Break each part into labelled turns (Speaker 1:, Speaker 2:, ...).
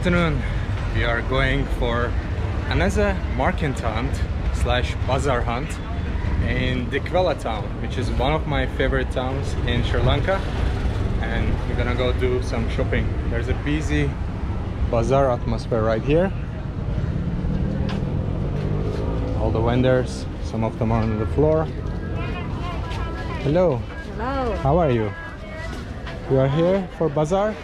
Speaker 1: afternoon. We are going for another market hunt slash bazaar hunt in Dikwella town, which is one of my favorite towns in Sri Lanka. And we're gonna go do some shopping. There's a busy bazaar atmosphere right here. All the vendors, some of them are on the floor. Hello,
Speaker 2: Hello.
Speaker 1: how are you? You are here for bazaar?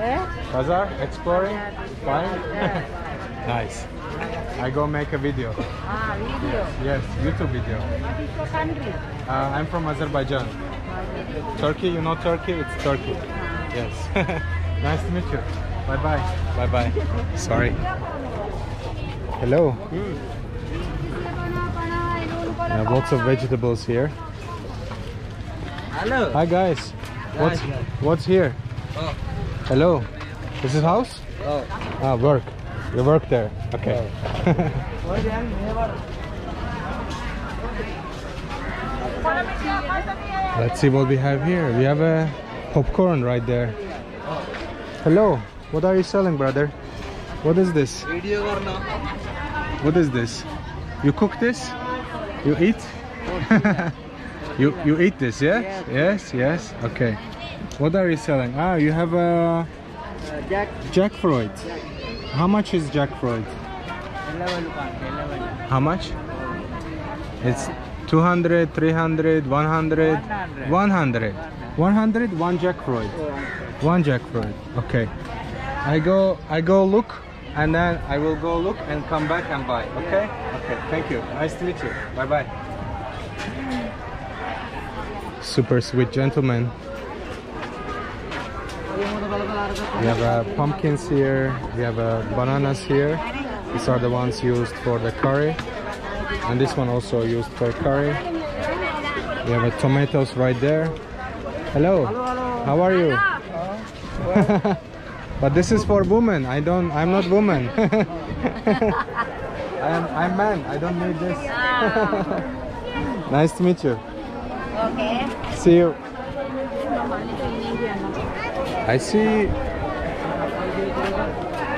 Speaker 2: Eh?
Speaker 1: Bazaar exploring? Fine? nice. I go make a video.
Speaker 2: Ah, video.
Speaker 1: Yes, YouTube video.
Speaker 2: What is your country?
Speaker 1: Uh, I'm from Azerbaijan. Turkey, you know Turkey? It's Turkey. Yes. nice to meet you. Bye bye. Bye bye. Sorry. Hello. I have lots of vegetables here.
Speaker 3: Hello.
Speaker 1: Hi guys. What's what's here?
Speaker 3: Oh.
Speaker 1: Hello. This is house?
Speaker 3: Oh.
Speaker 1: Ah, work. You work there. Okay. Let's see what we have here. We have a popcorn right there. Hello. What are you selling, brother? What is this? What is this? You cook this? You eat? you you eat this, yeah? Yes, yes. Okay. What are you selling? Ah, you have a
Speaker 3: Uh, Jack.
Speaker 1: jackfruit. How much is jackfruit?
Speaker 3: Eleven kan. Eleven.
Speaker 1: How much? It's 200, 300, 100, 100. 100, one jackfruit. One jackfruit. Okay. I go I go look and then I will go look and come back and buy. Okay? Okay. Thank you. Nice to meet you. Bye bye. Super sweet gentleman. We have uh, pumpkins here. We have uh, bananas here. These are the ones used for the curry. And this one also used for curry. We have uh, tomatoes right there. Hello. How are you? but this is for women. I don't. I'm not woman. I'm I'm man. I don't need this. nice to meet you.
Speaker 2: Okay.
Speaker 1: See you. I see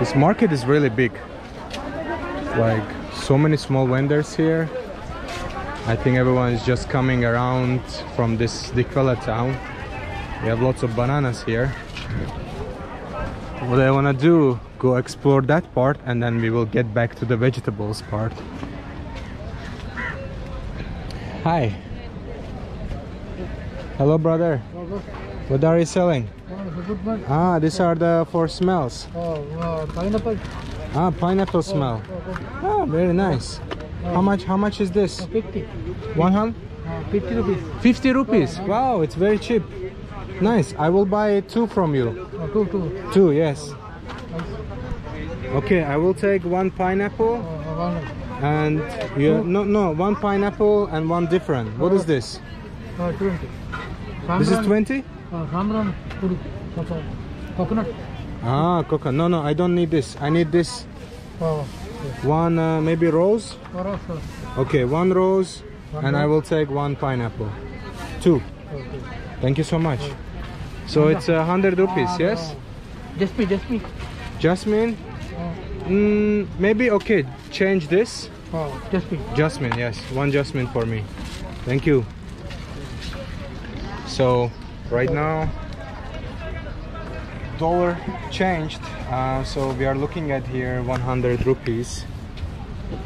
Speaker 1: this market is really big. Like so many small vendors here. I think everyone is just coming around from this Dikwella town. We have lots of bananas here. What I wanna do, go explore that part and then we will get back to the vegetables part. Hi. Hello brother. What are you selling? Ah, these are the for smells.
Speaker 4: Oh, uh, pineapple.
Speaker 1: Ah, pineapple smell. Ah, very nice. How much? How much is this?
Speaker 4: 50.
Speaker 1: One hundred
Speaker 4: Uh, 50 rupees.
Speaker 1: fifty rupees. Wow, it's very cheap. Nice. I will buy two from you.
Speaker 4: Uh, two, two.
Speaker 1: Two, yes. Okay, I will take one pineapple
Speaker 4: Uh, one.
Speaker 1: and you no no one pineapple and one different. What is this?
Speaker 4: Uh, 20.
Speaker 1: This is twenty.
Speaker 4: Uh, Coconut.
Speaker 1: Ah, coca. No, no, I don't need this. I need this
Speaker 4: Oh,
Speaker 1: one uh, maybe rose.
Speaker 4: also.
Speaker 1: Okay, one rose,
Speaker 4: One
Speaker 1: and I will take one pineapple. Two.
Speaker 4: Okay.
Speaker 1: Thank you so much. So it's a hundred rupees,
Speaker 4: Ah,
Speaker 1: yes?
Speaker 4: no. Just me, just me.
Speaker 1: Jasmine?
Speaker 4: Uh,
Speaker 1: Mm, maybe okay. Change this.
Speaker 4: oh, just me.
Speaker 1: Jasmine, yes. One jasmine for me. Thank you. So right now dollar changed. Uh, so we are looking at here 100 rupees,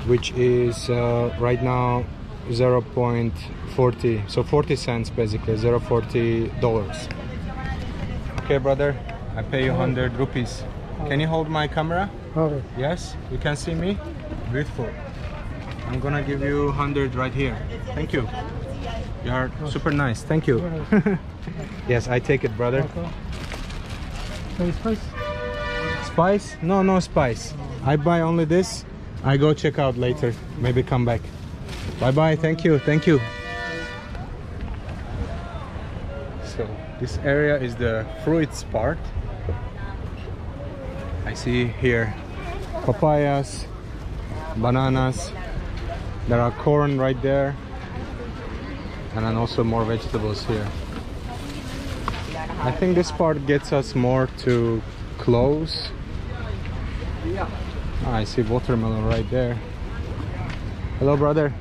Speaker 1: which is uh, right now 0.40. So 40 cents basically, 0.40 dollars. Okay, brother. I pay you 100 rupees. Can you hold my camera?
Speaker 4: Okay.
Speaker 1: Yes, you can see me. Beautiful. I'm gonna give you 100 right here. Thank you. You are super nice. Thank you. yes, I take it, brother.
Speaker 4: So spice.
Speaker 1: Spice? No, no spice. I buy only this. I go check out later. Maybe come back. Bye bye. Thank you. Thank you. So this area is the fruits part. I see here papayas, bananas. There are corn right there. And then also more vegetables here. I think this part gets us more to close. Ah, I see watermelon right there. Hello, brother.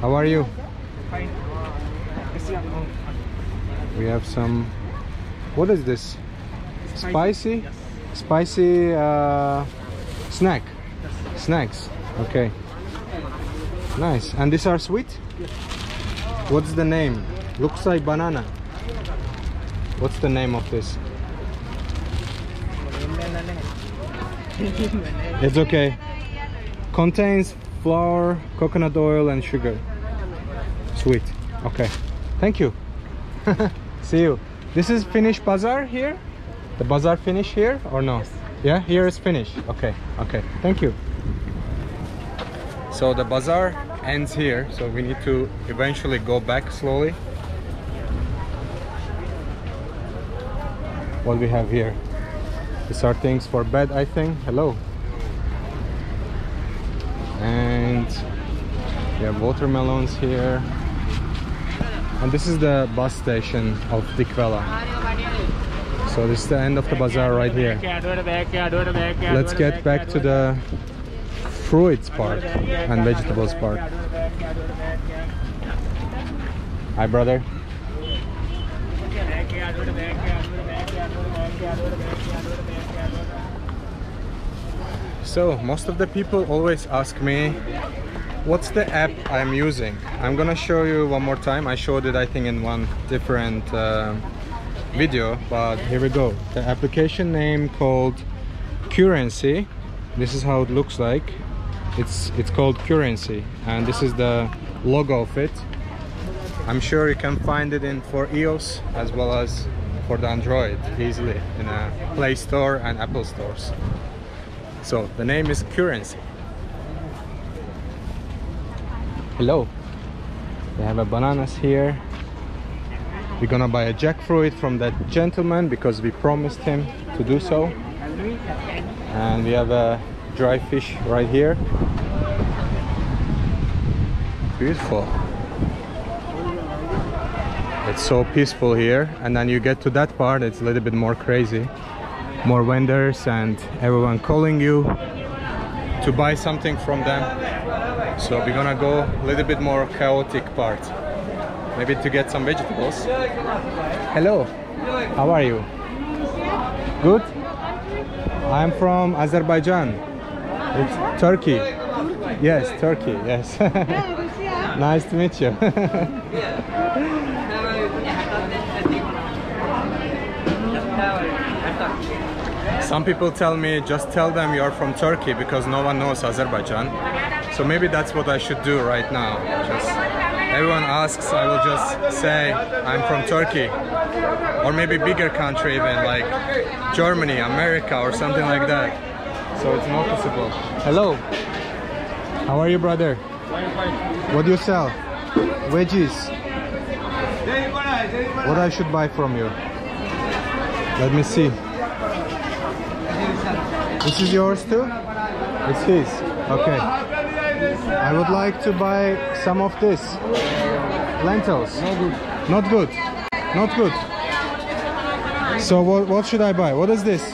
Speaker 1: How are you? We have some. What is this? Spicy? Spicy uh, snack. Snacks. Okay. Nice. And these are sweet? What's the name? Looks like banana. What's the name of this? It's okay. Contains flour, coconut oil, and sugar. Sweet. Okay. Thank you. See you. This is Finnish bazaar here? The bazaar finish here or no? Yeah, here is finish. Okay. Okay. Thank you. So the bazaar ends here, so we need to eventually go back slowly. What we have here? These are things for bed, I think. Hello. And we have watermelons here. And this is the bus station of Dikwella. So this is the end of the bazaar right here. Let's get back to the fruits part and vegetables part. Hi brother. So most of the people always ask me what's the app I'm using. I'm gonna show you one more time. I showed it I think in one different uh, video but here we go. The application name called Currency. This is how it looks like. It's it's called Currency and this is the logo of it. I'm sure you can find it in for iOS as well as for the Android easily in a Play Store and Apple stores. So the name is Currency. Hello. They have a bananas here. We're gonna buy a jackfruit from that gentleman because we promised him to do so. And we have a dry fish right here. Beautiful. It's so peaceful here and then you get to that part it's a little bit more crazy. More vendors and everyone calling you to buy something from them. So we're gonna go a little bit more chaotic part. Maybe to get some vegetables. Hello, how are you? Good? I'm from Azerbaijan. It's Turkey. Yes, Turkey, yes. nice to meet you. Some people tell me just tell them you're from Turkey because no one knows Azerbaijan. So maybe that's what I should do right now. Just everyone asks, I will just say I'm from Turkey. Or maybe bigger country even like Germany, America or something like that. So it's noticeable. Hello. How are you brother? What do you sell? Veggies. What I should buy from you? Let me see. This is yours too? It's his. Okay. I would like to buy some of this. Lentils. Not good. Not good. Not good. So what, what should I buy? What is this?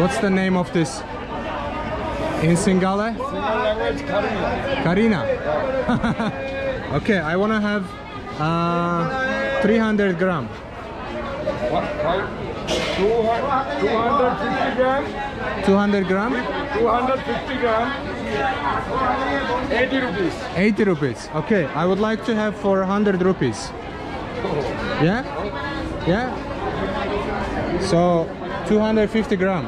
Speaker 1: What's the name of this? In Singale? Karina. okay, I want to have uh, 300 gram.
Speaker 5: 250 gram,
Speaker 1: 200 gram?
Speaker 5: 250 gram, 80 rupees.
Speaker 1: 80 rupees. Okay, I would like to have for 100 rupees. Yeah? Yeah? So 250 gram.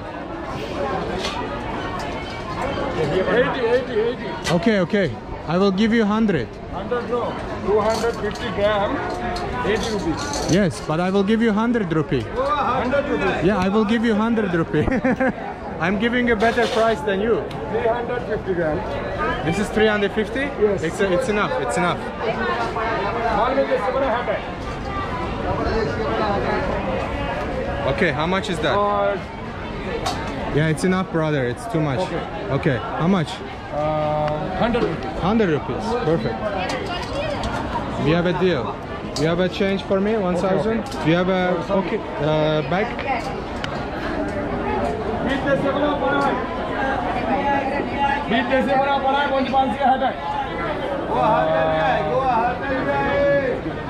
Speaker 5: 80, 80, 80.
Speaker 1: Okay, okay. I will give you 100.
Speaker 5: 100 no, 250 gram, 80 rupees.
Speaker 1: Yes, but I will give you 100 rupee.
Speaker 5: 100 rupees.
Speaker 1: Yeah, I will give you 100 rupee. I'm giving a better price than you.
Speaker 5: 350 gram.
Speaker 1: This is 350?
Speaker 5: Yes.
Speaker 1: It's, it's enough, it's enough.
Speaker 5: Call me this one happen.
Speaker 1: Okay, how much is that?
Speaker 5: Uh,
Speaker 1: Yeah, it's enough, brother. It's too much.
Speaker 5: Okay.
Speaker 1: Okay, how much?
Speaker 5: uh, 100 rupees.
Speaker 1: 100 rupees. Perfect. We have a deal. You have a change for me, 1,000?
Speaker 5: Okay,
Speaker 1: okay. You have a okay, uh, bag?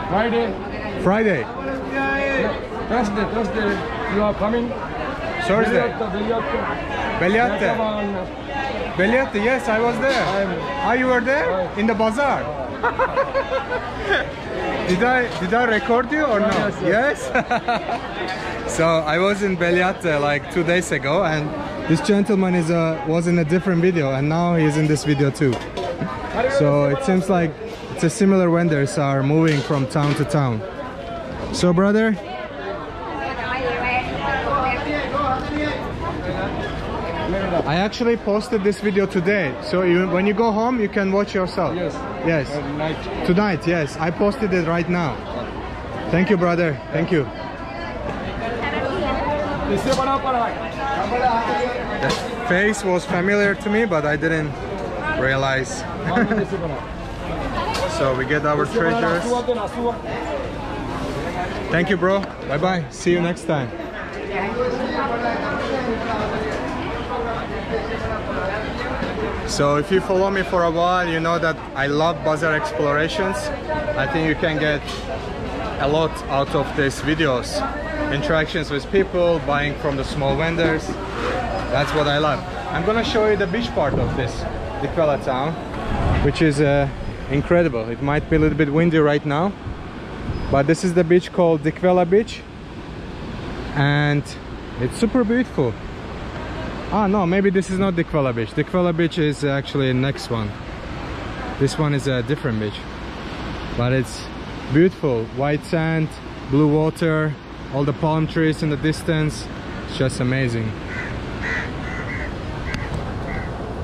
Speaker 5: Friday.
Speaker 1: Friday.
Speaker 5: Thursday, Thursday, you are coming?
Speaker 1: Thursday. Beliatta. Beliatta, yes, I was there. How ah, you were there? In the bazaar? did I did I record you or no? Yes. so I was in Beliatta like two days ago, and this gentleman is uh, was in a different video, and now he's in this video too. So it seems like it's a similar vendors are moving from town to town. So brother, I actually posted this video today, so you, when you go home, you can watch yourself.
Speaker 5: Yes.
Speaker 1: Yes.
Speaker 5: Tonight.
Speaker 1: Tonight, yes. I posted it right now. Thank you, brother. Thank you. The face was familiar to me, but I didn't realize. so we get our treasures. Thank you, bro. Bye-bye. See you next time. So if you follow me for a while, you know that I love buzzer explorations. I think you can get a lot out of these videos. Interactions with people, buying from the small vendors. That's what I love. I'm gonna show you the beach part of this Dikwella town, which is uh, incredible. It might be a little bit windy right now, but this is the beach called Dikwella Beach and it's super beautiful ah no maybe this is not Dikwella Beach Dikwella Beach is actually next one this one is a different beach but it's beautiful white sand blue water all the palm trees in the distance it's just amazing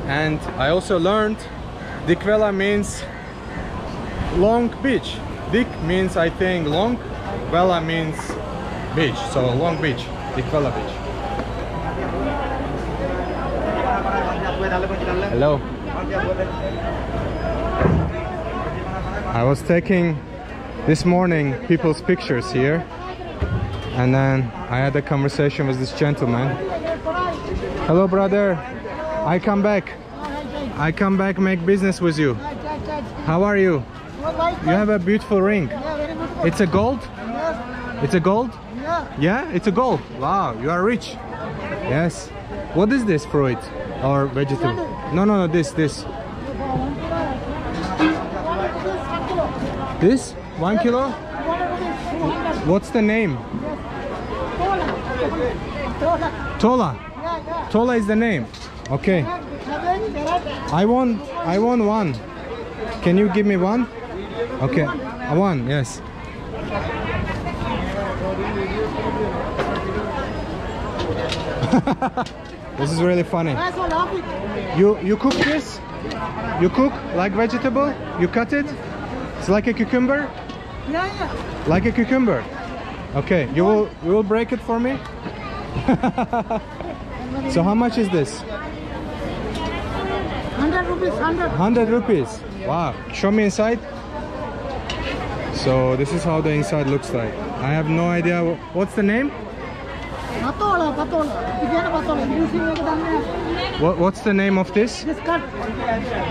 Speaker 1: and I also learned Dikwella means long beach. Dik means I think long, Vela means beach. So long beach, Dikwella beach. Hello. I was taking this morning people's pictures here and then I had a conversation with this gentleman. Hello brother, I come back. I come back make business with you. How are you? You have a beautiful ring. It's a gold? It's a gold? Yeah, it's a gold. Wow, you are rich. Yes. What is this fruit or vegetable? No, no, no, this, this. This? One kilo? What's the name? Tola. Tola is the name. Okay. I want, I want one. Can you give me one? Okay, one, yes. this is really funny. You you cook this? You cook like vegetable? You cut it? It's like a cucumber? Yeah, yeah. Like a cucumber. Okay, you will you will break it for me? so how much is this?
Speaker 2: 100 rupees, 100.
Speaker 1: 100 rupees. Wow. Show me inside. So this is how the inside looks like. I have no idea. What's the name?
Speaker 2: Patola, patola. Again, patola. You see what I'm
Speaker 1: What, what's the name of this?
Speaker 2: This cut.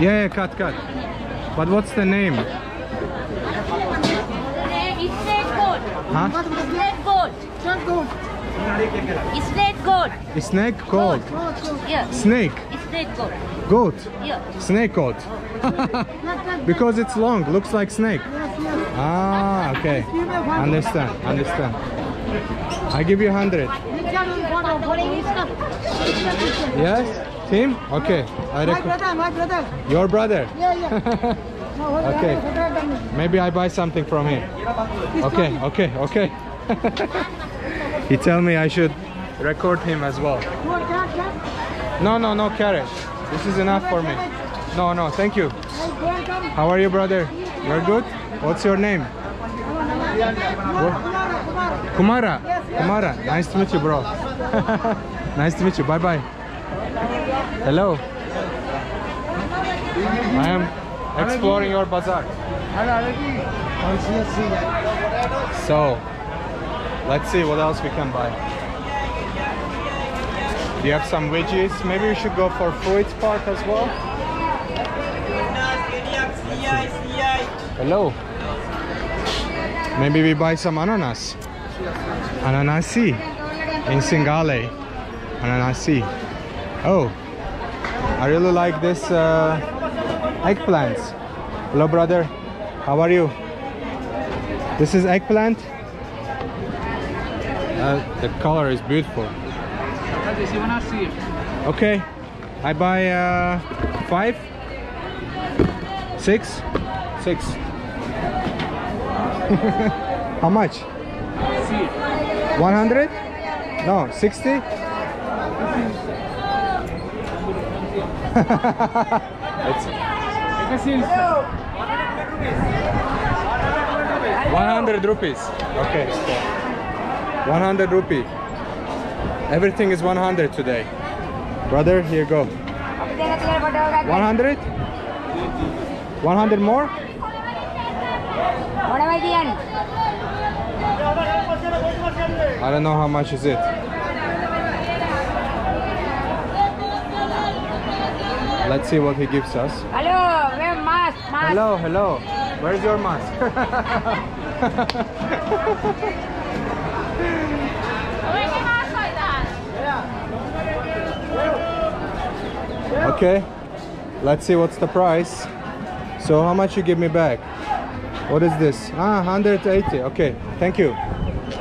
Speaker 1: Yeah, yeah, cut, cut. But what's the name?
Speaker 6: It's red gold.
Speaker 1: Huh?
Speaker 6: Red gold.
Speaker 2: Just go.
Speaker 6: It's red gold.
Speaker 1: Snake goat.
Speaker 6: Yeah.
Speaker 1: Snake.
Speaker 6: It's red gold.
Speaker 1: Goat.
Speaker 6: Yeah.
Speaker 1: Snake goat. because it's long. Looks like snake. Ah, okay. Understand. Understand. I give you 100. Yes? Team? Okay. I
Speaker 2: My brother, my brother.
Speaker 1: Your brother.
Speaker 2: Yeah, yeah.
Speaker 1: Okay. Maybe I buy something from him. Okay, okay, okay. he tell me I should record him as well.
Speaker 2: You want cat, cat?
Speaker 1: No, no, no carrot. This is enough for me. No, no, thank you.
Speaker 2: Hey, go and come.
Speaker 1: How are you, brother? You're good? What's your name?
Speaker 2: Kumara, Kumara.
Speaker 1: Kumara. Nice to meet you, bro. nice to meet you. Bye bye. Hello. I am exploring your bazaar. So, let's see what else we can buy. you have some veggies. Maybe we should go for fruits part as well. Hello. Maybe we buy some ananas. Ananasi in Singale. Ananasi. Oh, I really like this uh, eggplants. Hello, brother. How are you? This is eggplant. Uh, the color is beautiful. Okay, I buy uh, five, six, six. How much? 100? No, 60? it's 100 rupees. Okay. 100 rupee. Everything is 100 today. Brother, here you go. 100? 100 more? I don't know how much is it. Let's see what he gives us.
Speaker 6: Hello, where mask? Mask.
Speaker 1: Hello, hello. Where's your mask? okay. Let's see what's the price. So how much you give me back? What is this? Ah, 180. Okay. Thank you.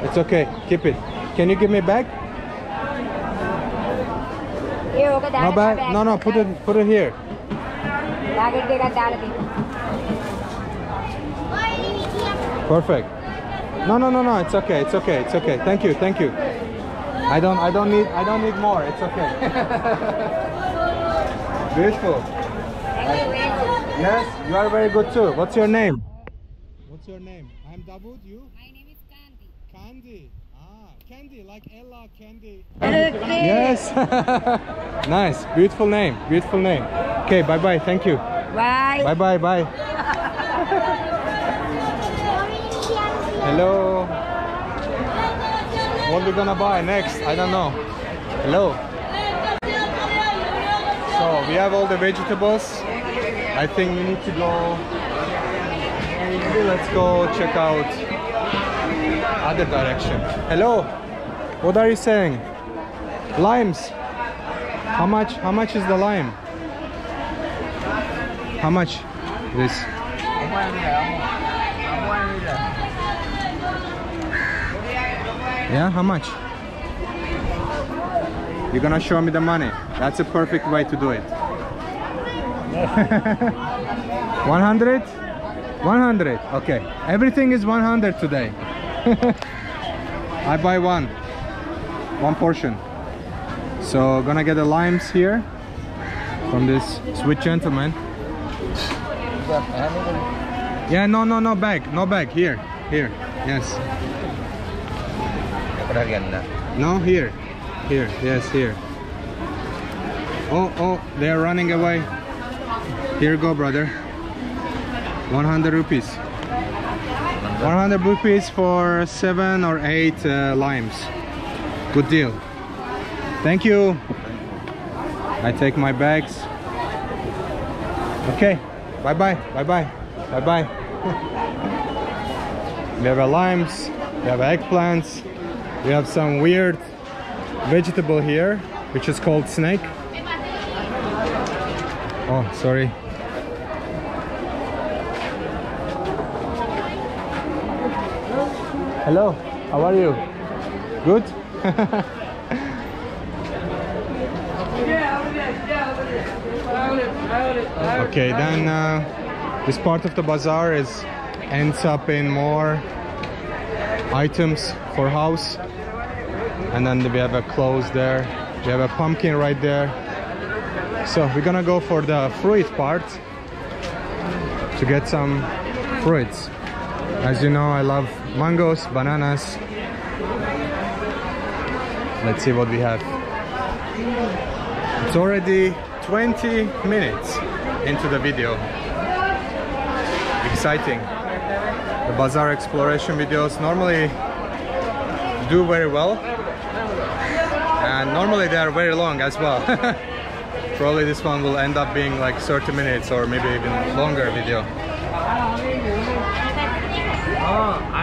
Speaker 1: It's okay. Keep it. Can you give me back? No bag. No, no. Put it. Put it here. Perfect. No, no, no, no. It's okay. It's okay. It's okay. Thank you. Thank you. I don't. I don't need. I don't need more. It's okay. Beautiful. Yes, you are very good too. What's your name? What's your name? I'm Davud. You?
Speaker 6: My name is Kanti.
Speaker 1: Candy. Ah, Candy, like Ella Kandy. Yes. nice. Beautiful name. Beautiful name. Okay. Bye bye. Thank you.
Speaker 6: Bye.
Speaker 1: Bye bye bye. Hello. What we gonna buy next? I don't know. Hello. So we have all the vegetables. I think we need to go. Maybe let's go check out other direction. Hello. What are you saying? Limes. How much? How much is the lime? How much? This. Yeah, how much? You're gonna show me the money. That's a perfect way to do it. 100? 100. Okay. Everything is 100 today. I buy one. One portion. So gonna get the limes here from this sweet gentleman. Yeah, no, no, no bag, no bag. Here, here. Yes. No, here, here. Yes, here. Oh, oh, they are running away. Here go, brother. 100 rupees. 100 rupees for seven or eight uh, limes. Good deal. Thank you. I take my bags. Okay. Bye bye. Bye bye. Bye bye. we have limes. We have eggplants. We have some weird vegetable here, which is called snake. Oh, sorry. Hello, how are you? Good? okay, then uh, this part of the bazaar is ends up in more items for house and then we have a clothes there we have a pumpkin right there so we're gonna go for the fruit part to get some fruits as you know I love mangoes bananas. Let's see what we have. It's already 20 minutes into the video. Exciting. The bazaar exploration videos normally do very well. And normally they are very long as well. Probably this one will end up being like 30 minutes or maybe even longer video. Oh,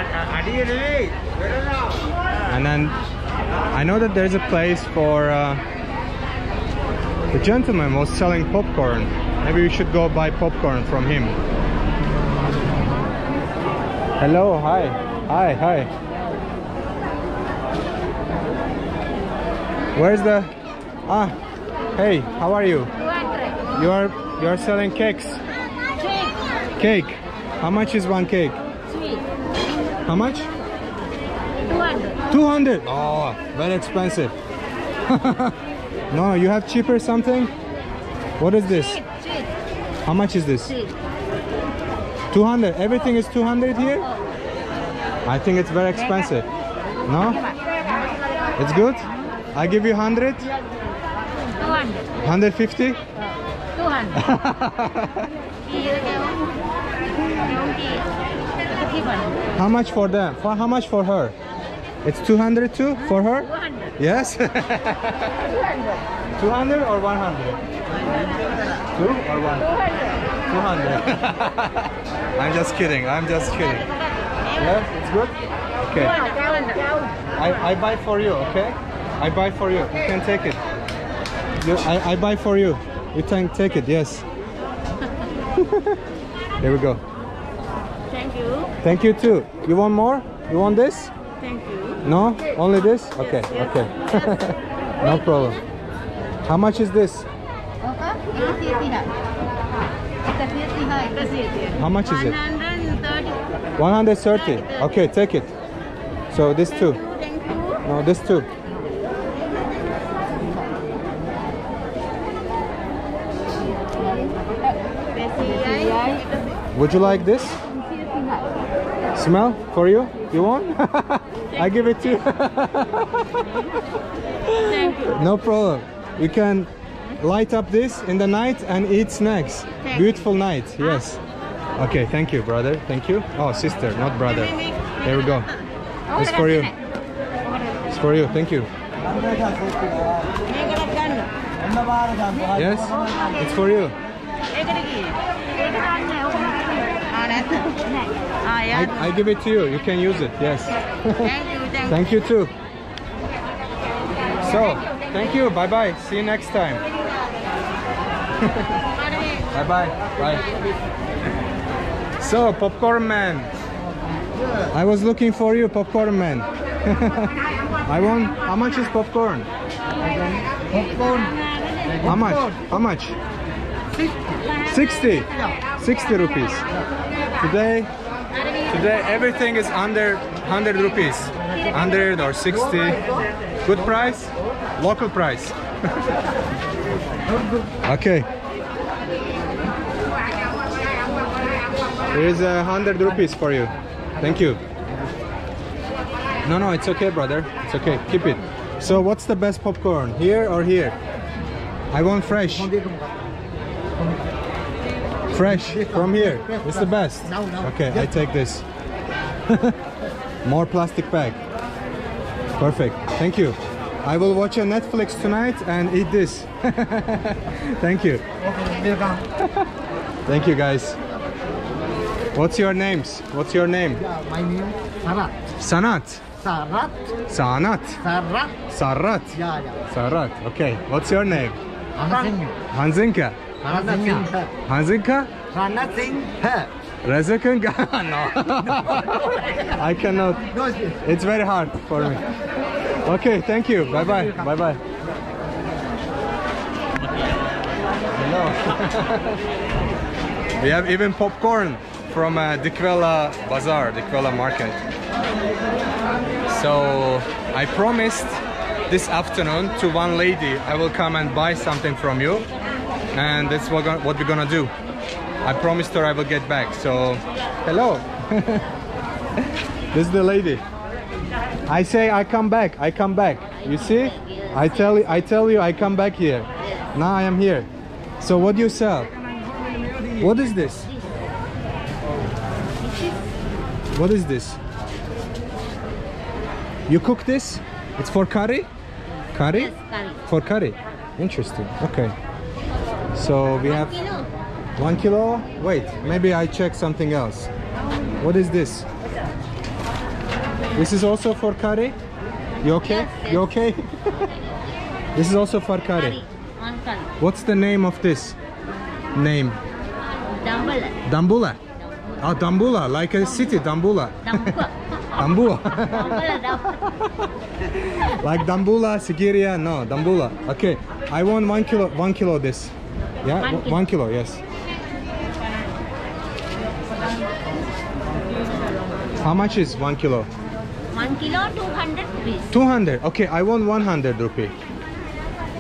Speaker 1: And then I know that there's a place for uh, the gentleman was selling popcorn. Maybe we should go buy popcorn from him. Hello, hi, hi, hi. Where's the ah? Hey, how are you? You are you are selling cakes.
Speaker 6: Cake.
Speaker 1: Cake. How much is one cake? How much?
Speaker 6: 200.
Speaker 1: 200. Oh, very expensive. no, you have cheaper something? What is this?
Speaker 6: Sweet.
Speaker 1: How much is this?
Speaker 6: Sweet.
Speaker 1: 200. Everything is 200 here? I think it's very expensive. No? It's good? I give you 100?
Speaker 6: 200.
Speaker 1: 150?
Speaker 6: 200. Iya, kéo. Kéo gì? Cái gì vậy?
Speaker 1: How much for them? For how much for her? It's 200 too for her?
Speaker 6: 200.
Speaker 1: Yes? 200 or 100? Two or one? 200. 200. I'm just kidding. I'm just kidding. Yes, it's good? Okay. I, I buy for you, okay? I buy for you. You can take it. You, I, I buy for you. You can take it, yes. Here we go.
Speaker 6: Thank you.
Speaker 1: Thank you too. You want more? You want this?
Speaker 6: Thank you.
Speaker 1: No? Only this? Okay, okay. no problem. How much is this? How much is it?
Speaker 6: 130.
Speaker 1: 130. Okay, take it. So this too. No, this too. Would you like this? Smell for you? You want? I give it to you.
Speaker 6: Thank you.
Speaker 1: No problem. You can light up this in the night and eat snacks.
Speaker 6: Thank
Speaker 1: Beautiful night. Yes. Okay, thank you, brother. Thank you. Oh, sister, not brother. There we go. It's for you. It's for you. Thank you. Yes, it's for you. I, I give it to you. You can use it. Yes.
Speaker 6: Thank you. Thank you.
Speaker 1: Thank you too. So, thank you. Bye bye. See you next time. bye bye. Bye. So, popcorn man. I was looking for you, popcorn man. I want. How much is popcorn?
Speaker 2: Popcorn.
Speaker 1: How much? How much? 60. 60 rupees. Today, today everything is under 100 rupees. 100 or 60. Good price? Local price. okay. Here is a 100 rupees for you. Thank you. No, no, it's okay, brother. It's okay. Keep it. So, what's the best popcorn? Here or here? I want fresh. Fresh from here. It's the best.
Speaker 2: No, no.
Speaker 1: Okay, I take this. More plastic bag. Perfect. Thank you. I will watch a Netflix tonight and eat this. Thank you. Thank you, guys. What's your names? What's your name?
Speaker 2: Yeah, my name Sarat.
Speaker 1: Sanat.
Speaker 2: Sarat.
Speaker 1: Sanat.
Speaker 2: Sarat.
Speaker 1: Sarat.
Speaker 2: Yeah, yeah.
Speaker 1: Sarat. Okay. What's your name?
Speaker 2: Singh.
Speaker 1: Hanzinka.
Speaker 2: Rana Singh.
Speaker 1: Hanzinka?
Speaker 2: Rana Singh.
Speaker 1: Rezakunga? no. I cannot.
Speaker 2: No,
Speaker 1: It's very hard for me. Okay, thank you. Bye bye. Bye bye. Hello. we have even popcorn from uh, Dikwella Bazaar, Dikwella Market. So I promised this afternoon to one lady I will come and buy something from you, and that's what, what we're gonna do. I promised her I will get back. So, hello. this is the lady. I say I come back. I come back. You see? I tell you. I tell you. I come back here. Now I am here. So what do you sell? What is this? What is this? You cook this? It's for curry? Curry?
Speaker 6: Yes, curry.
Speaker 1: For curry. Interesting. Okay. So we have one kilo. Wait, maybe I check something else. What is this? This is also for curry? You okay? You okay? this is also for curry.
Speaker 6: Curry. One curry.
Speaker 1: What's the name of this? Name?
Speaker 6: Dumble.
Speaker 1: Dambula. Oh, Dambula, like a city, Dambula. Dambula. Like Dambula, Sigiriya, no, Dambula. Okay, I want one kilo, one kilo this. Yeah,
Speaker 6: One kilo.
Speaker 1: one kilo, yes. How much is one kilo?
Speaker 6: One kilo, 200 rupees.
Speaker 1: 200. Okay, I want 100 rupee.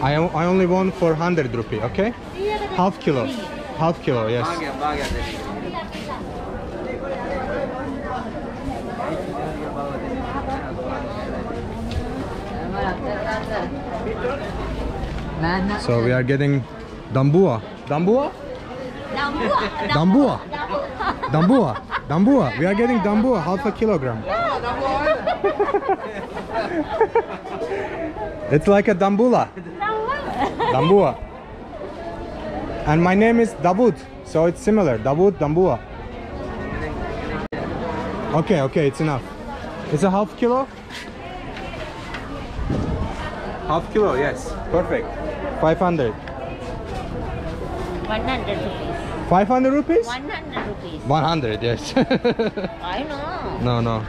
Speaker 1: I, I only want for 100 rupee, okay? Half kilo. Half kilo, yes. So we are getting Dambua. Dambua?
Speaker 6: Dambua.
Speaker 1: Dambua. Dambua. Dambua. We are getting Dambua, half a kilogram. it's like a Dambula. Dambua. And my name is Davud, so it's similar. Davud, Dambua. Okay, okay, it's enough. It's a half kilo? Half kilo, yes. Perfect. 500.
Speaker 6: 100 rupees.
Speaker 1: 500 rupees?
Speaker 6: 100 rupees.
Speaker 1: 100, yes.
Speaker 6: I know.
Speaker 1: no, no.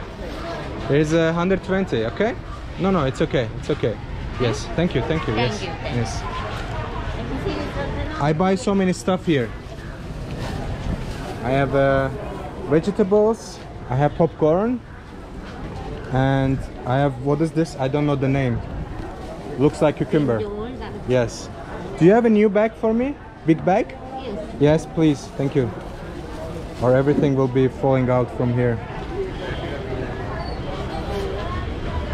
Speaker 1: There's a 120, okay? No, no, it's okay. It's okay. Yes, thank you, thank you.
Speaker 6: Thank
Speaker 1: yes.
Speaker 6: you, thank
Speaker 1: yes.
Speaker 6: Let me see this one.
Speaker 1: I buy so many stuff here. I have uh, vegetables, I have popcorn, and I have what is this? I don't know the name. Looks like cucumber.
Speaker 6: Uh,
Speaker 1: Yes. Do you have a new bag for me? Big bag?
Speaker 6: Yes.
Speaker 1: Yes, please. Thank you. Or everything will be falling out from here.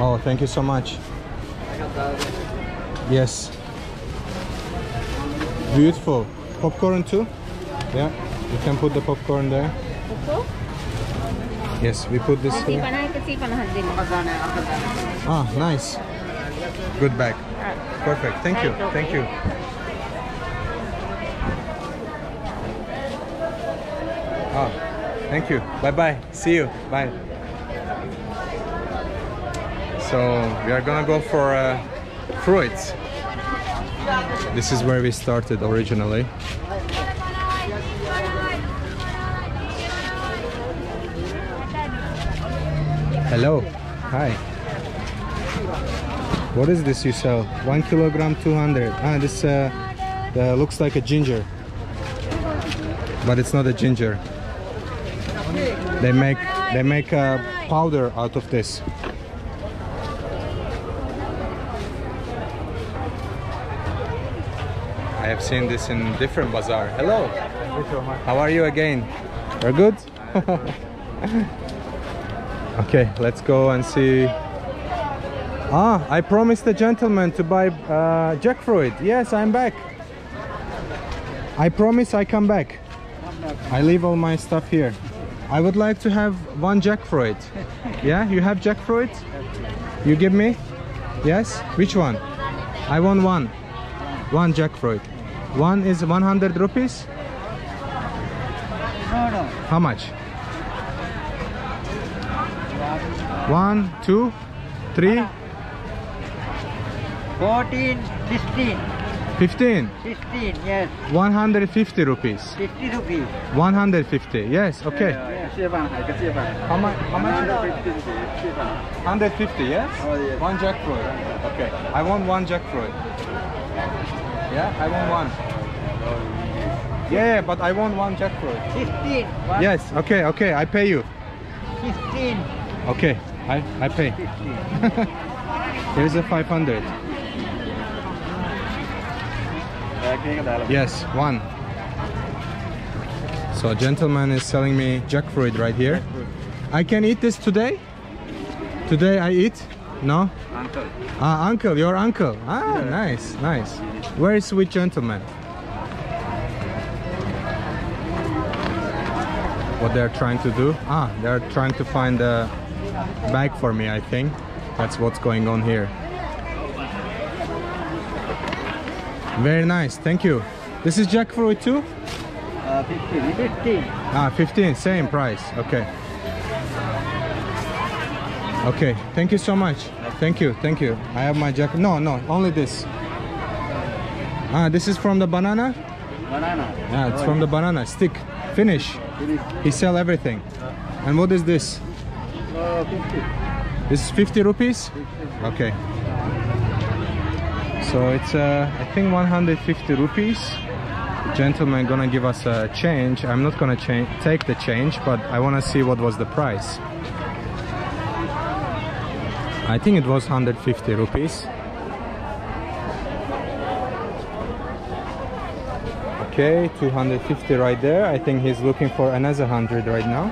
Speaker 1: Oh, thank you so much. Yes. Beautiful. Popcorn too? Yeah. You can put the popcorn there.
Speaker 6: Upo?
Speaker 1: Yes, we put this
Speaker 6: Kasi
Speaker 1: here.
Speaker 6: panay kasi panahan din.
Speaker 1: Ah, nice. Good bag. Perfect. Thank you.
Speaker 6: Right,
Speaker 1: Thank you. Ah, thank you. Bye bye. See you. Bye. So we are gonna go for uh, fruits. This is where we started originally. Hello. Hi. What is this you sell? One kilogram, 200. Ah, this uh, uh, looks like a ginger. But it's not a ginger. They make they make a powder out of this. I have seen this in different bazaar. Hello. How are you again? You're good? okay, let's go and see Ah, I promised the gentleman to buy uh, jackfruit. Yes, I'm back. I promise I come back. I leave all my stuff here. I would like to have one jackfruit. Yeah, you have jackfruit? You give me? Yes? Which one? I want one. One jackfruit. One is 100 rupees?
Speaker 3: No, no.
Speaker 1: How much? One, two, three,
Speaker 3: 14, 16.
Speaker 1: 15?
Speaker 3: 15, yes.
Speaker 1: 150 rupees.
Speaker 3: 50 rupees.
Speaker 1: 150, yes, okay.
Speaker 5: Yeah, yeah.
Speaker 1: How? How much?
Speaker 5: 150,
Speaker 1: 150 yes?
Speaker 5: Oh, yes?
Speaker 1: One jackfruit. Okay, I want one jackfruit. Yeah, I want one. Yeah, but I want one jackfruit.
Speaker 3: 15. One.
Speaker 1: Yes, okay, okay, I pay you.
Speaker 3: 15.
Speaker 1: Okay, I, I pay. Here's a 500. Yes, one. So a gentleman is selling me jackfruit right here. I can eat this today? Today I eat? No?
Speaker 5: uncle
Speaker 1: Ah, uncle, your uncle. Ah, nice, nice. Where is sweet gentleman? What they're trying to do? Ah, they're trying to find a bag for me, I think. That's what's going on here. Very nice. Thank you. This is jackfruit too?
Speaker 3: Uh, 15. 15.
Speaker 1: Ah, 15, same price. Okay. Okay, thank you so much. Thank you, thank you. I have my jacket. No, no, only this. Ah, this is from the banana?
Speaker 3: Banana.
Speaker 1: Yeah, it's from the banana. Stick. Finish.
Speaker 3: Finish.
Speaker 1: He sell everything. And what is this?
Speaker 3: Uh, 50.
Speaker 1: This is 50 rupees? Okay. So it's uh, I think 150 rupees. The gentleman gonna give us a change. I'm not gonna change take the change, but I wanna see what was the price. I think it was 150 rupees. Okay, 250 right there. I think he's looking for another 100 right now.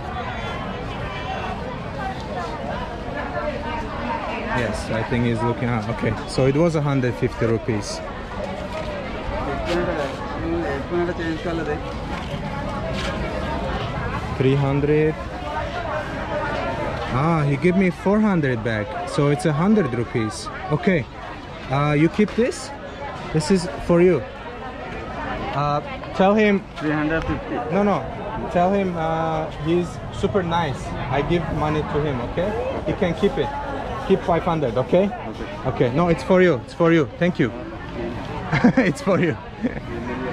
Speaker 1: Yes, I think he's looking at. Okay, so it was 150 rupees.
Speaker 3: Three
Speaker 1: hundred. Ah, he gave me 400 back, so it's a hundred rupees. Okay, uh, you keep this. This is for you. Uh, tell him
Speaker 3: 350.
Speaker 1: No, no. Tell him uh, he's super nice. I give money to him. Okay, he can keep it keep 500 okay
Speaker 3: okay,
Speaker 1: okay. no it's for you it's for you thank you it's for you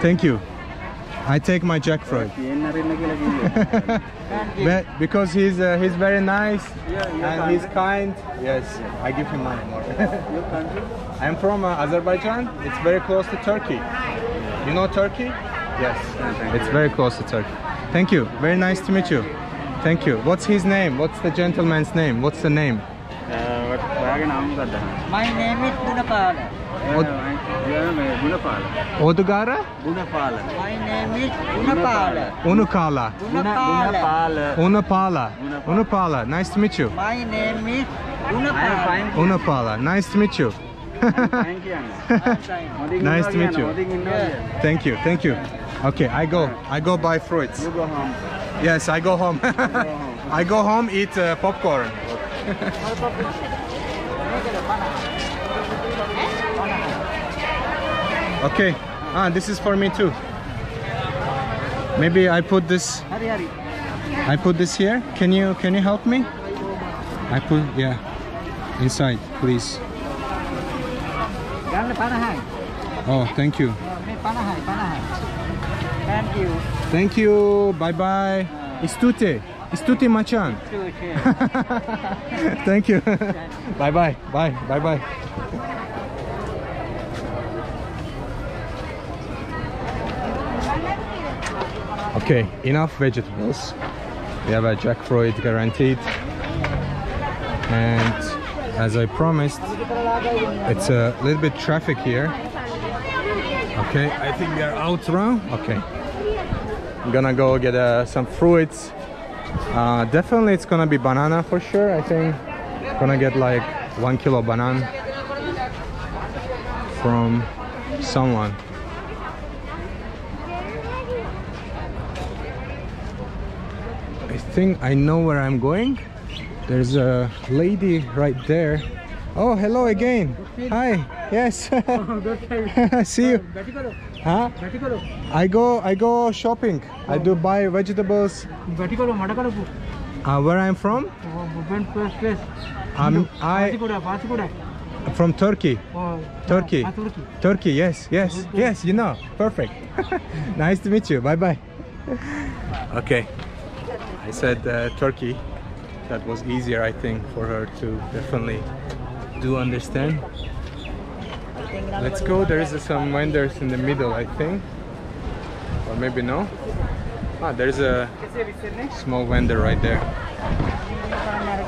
Speaker 1: thank you I take my jackfruit. because he's uh, he's very nice and he's kind. Yes, I give him money more. I'm from uh, Azerbaijan. It's very close to Turkey. You know Turkey? Yes, it's very close to Turkey. Thank you. Very nice to meet you. Thank you. What's his name? What's the gentleman's name? What's the name?
Speaker 3: My name is my
Speaker 1: name
Speaker 3: is Gunapala
Speaker 1: Gunapala
Speaker 3: ಓದುಗಾರ Gunapala my name Unapala.
Speaker 1: Unapala.
Speaker 3: ಉನುಕಾಲ
Speaker 1: Gunapala Unapala Unapala nice to meet
Speaker 3: you my name is
Speaker 1: Gunapala Unapala nice to meet
Speaker 3: Thank you.
Speaker 1: nice to meet you. Thank you. Thank you. Okay, I go. I go buy fruits.
Speaker 3: You go home.
Speaker 1: Yes, I go home. I go home, eat uh, popcorn. Eh? Okay. Ah, this is for me too. Maybe I put this. I put this here. Can you can you help me? I put yeah inside, please. Oh, thank you.
Speaker 3: Thank you.
Speaker 1: Thank you. Bye bye. Istute. Istute machan. Thank you. bye bye. Bye. Bye bye. Okay, enough vegetables. We have a jackfruit guaranteed. And as I promised, it's a little bit traffic here. Okay, I think they're out now. Okay. I'm gonna go get uh, some fruits. Uh, definitely it's gonna be banana for sure. I think gonna get like one kilo banana from someone. I think I know where I'm going. There's a lady right there. Oh, hello again. Hi. Yes. See you. Huh? I go I go shopping. Oh. I do buy vegetables. Uh, where I'm from? Um, I from Turkey. Turkey. Turkey. Yes. Yes. Yes. You know. Perfect. nice to meet you. Bye bye. okay. I said uh, Turkey. That was easier, I think, for her to definitely do understand. Let's go. There is some vendors in the middle, I think. Or maybe no. Ah, there's a small vendor right there.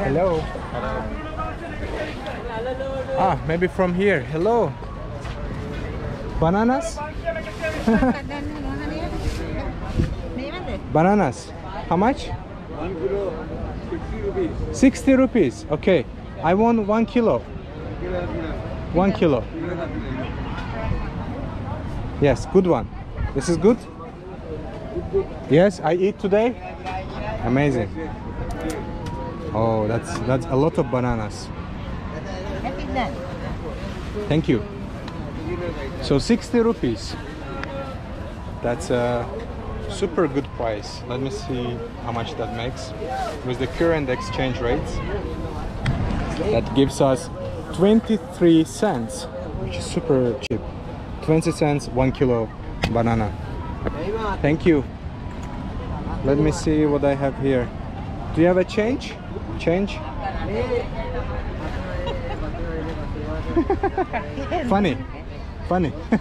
Speaker 1: Hello. Hello. Ah, maybe from here. Hello. Bananas? Bananas. How much? 60 rupees. Okay. I want one kilo. One kilo. Yes, good one. This is good? Yes, I eat today. Amazing. Oh, that's that's a lot of bananas. Thank you. So 60 rupees. That's a super good price. Let me see how much that makes. With the current exchange rates, that gives us 23 cents, which is super cheap. 20 cents, one kilo banana. Thank you. Let me see what I have here. Do you have a change? Change? Funny. Funny.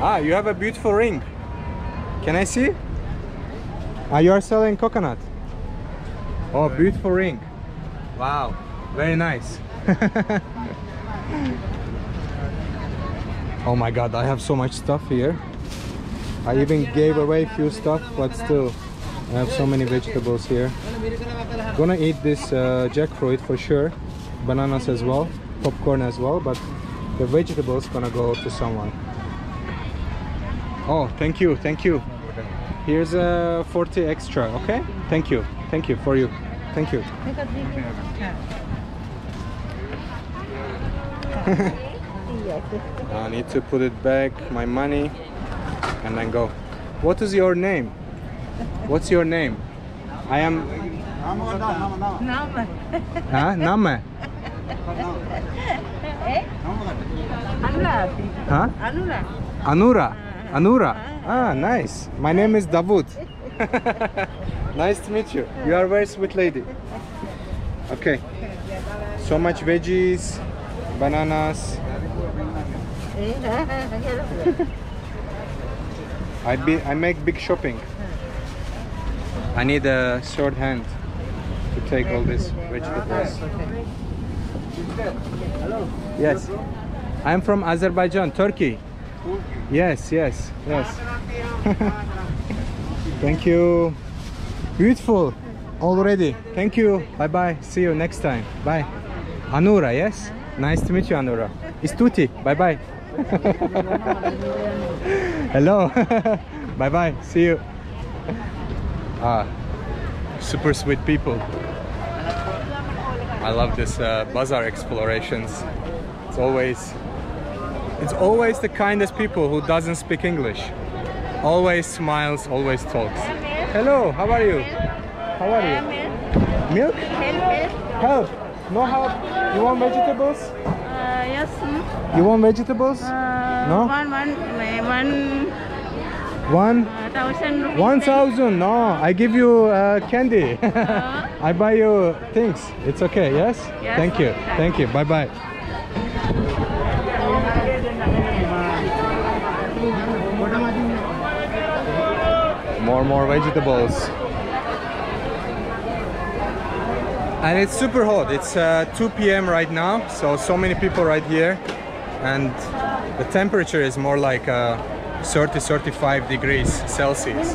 Speaker 1: ah, you have a beautiful ring. Can I see? Ah, you are selling coconut. Oh, beautiful ring. Wow, very nice. oh my god, I have so much stuff here. I even gave away a few stuff, but still, I have so many vegetables here. Gonna eat this uh, jackfruit for sure, bananas as well, popcorn as well, but the vegetables gonna go to someone. Oh, thank you, thank you. Here's a 40 extra, okay? Thank you, thank you for you, thank you. I need to put it back, my money, and then go. What is your name? What's your name? I am. Huh? Name? Huh? Anura. Anura. Anura. Ah, nice. My name is Davud. nice to meet you. You are very sweet lady. Okay. So much veggies, bananas. I be I make big shopping. I need a short hand to take all these vegetables. Yes. I'm from Azerbaijan, Turkey. Yes, yes, yes. Thank you. Beautiful already. Thank you. Bye bye. See you next time. Bye. Anura, yes? Nice to meet you, Anura. It's Tuti. Bye bye. Hello. bye bye. See you. Ah, super sweet people. I love this uh, bazaar explorations. It's always, it's always the kindest people who doesn't speak English. Always smiles, always talks. Hello. How are you? How are you? Milk? Help. No help. You want vegetables?
Speaker 6: Uh, yes.
Speaker 1: You want vegetables? no.
Speaker 6: One, one, one
Speaker 1: One.
Speaker 6: thousand.
Speaker 1: One thousand. No, I give you uh, candy. I buy you things. It's okay. Yes.
Speaker 6: Yes.
Speaker 1: Thank you. Thank you. Bye bye. More more vegetables. And it's super hot. It's uh, 2 p.m. right now, so so many people right here, and the temperature is more like uh, 30 35 degrees Celsius.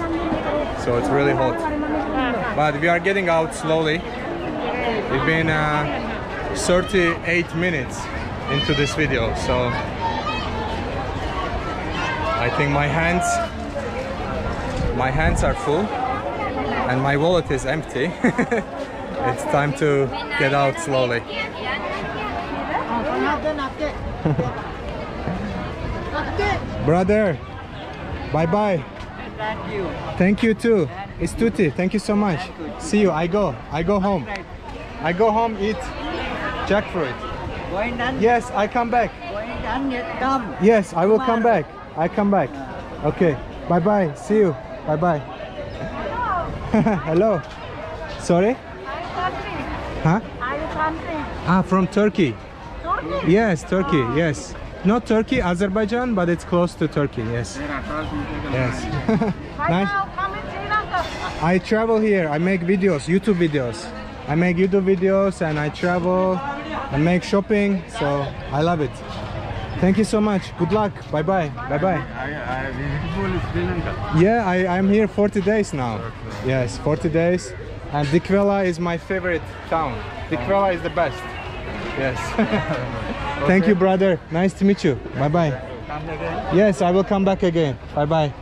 Speaker 1: So it's really hot. But we are getting out slowly. We've been uh, 38 minutes into this video, so I think my hands my hands are full and my wallet is empty. it's time to get out slowly. Brother, bye bye.
Speaker 4: Thank you.
Speaker 1: Thank you too. It's Tutti. Thank you so much. See you. I go. I go home. I go home eat jackfruit. Yes, I come back.
Speaker 4: Going done yet come.
Speaker 1: Yes, I will come back. I come back. Okay. Bye bye. See you. Bye bye. Hello. Sorry? Huh?
Speaker 6: Are you country?
Speaker 1: Ah, from Turkey.
Speaker 6: Turkey?
Speaker 1: Yes, Turkey. Yes. Not Turkey, Azerbaijan, but it's close to Turkey. Yes. Yes. Nice.
Speaker 6: now, come in Sri Lanka.
Speaker 1: I travel here. I make videos, YouTube videos. I make YouTube videos and I travel and make shopping. So I love it. Thank you so much. Good luck. Bye bye. Bye bye.
Speaker 3: I, I visited
Speaker 1: Yeah, I, I'm here 40 days now. Yes, 40 days. And Dikwella is my favorite town. Dikwella is the best. Yes. okay. Thank you, brother. Nice to meet you.
Speaker 3: Bye-bye.
Speaker 1: Yes, I will come back again.
Speaker 6: Bye-bye.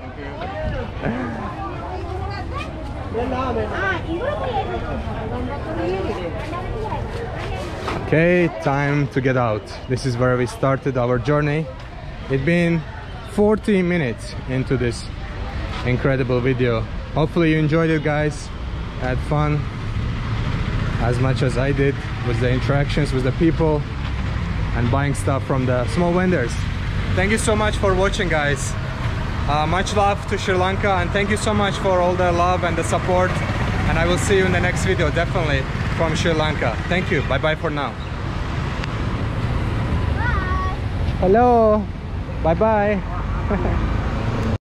Speaker 1: okay, time to get out. This is where we started our journey. It's been 40 minutes into this incredible video. Hopefully you enjoyed it, guys. Had fun as much as I did with the interactions with the people and buying stuff from the small vendors. Thank you so much for watching guys. Uh, much love to Sri Lanka and thank you so much for all the love and the support and I will see you in the next video definitely from Sri Lanka. Thank you. Bye bye for now. Hello. Bye bye.